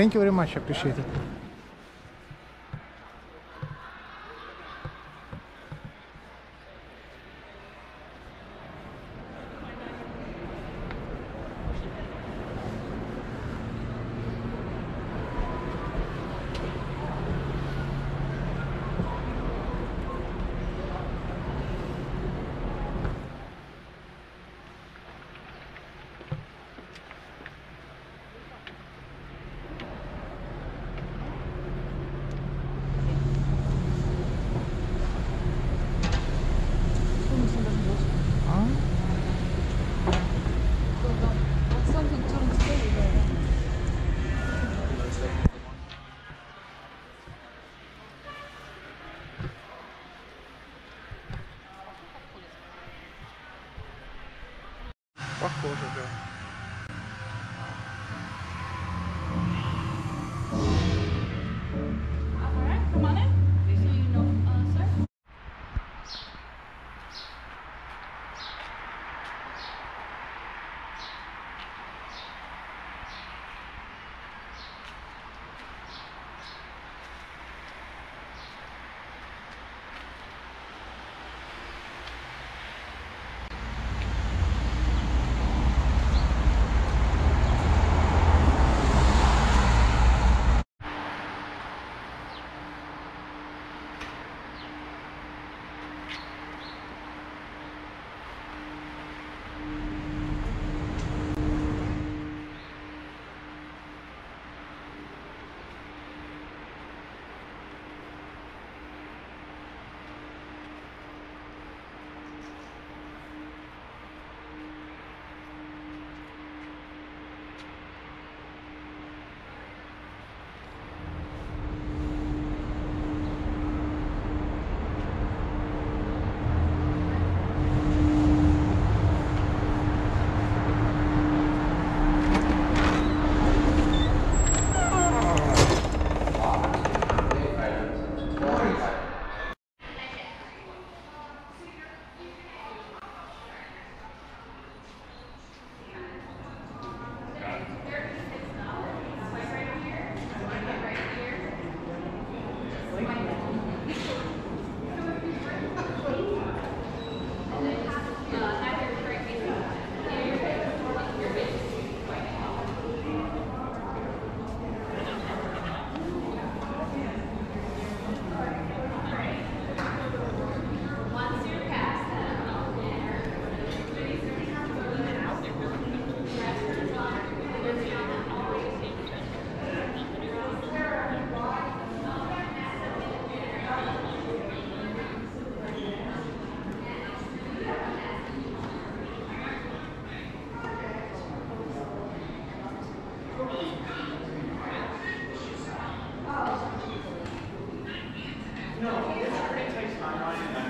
Thank you very much. Appreciate it. No, it's pretty tasty.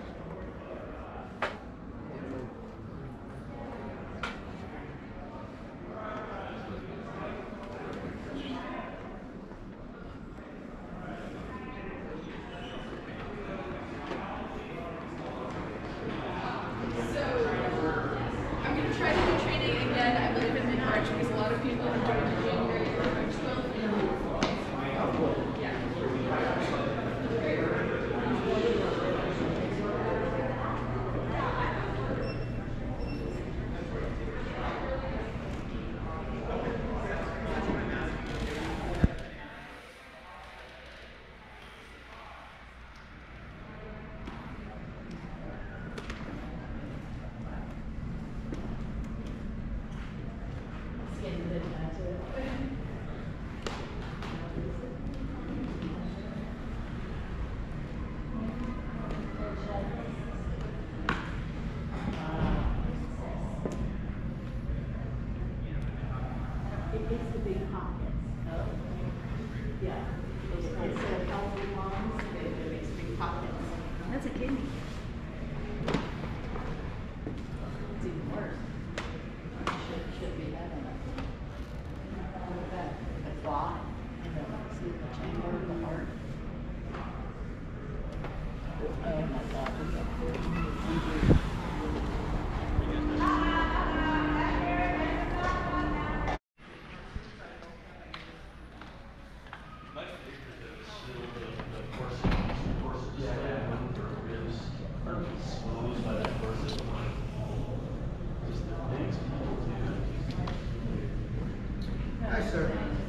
That's Hi, sir.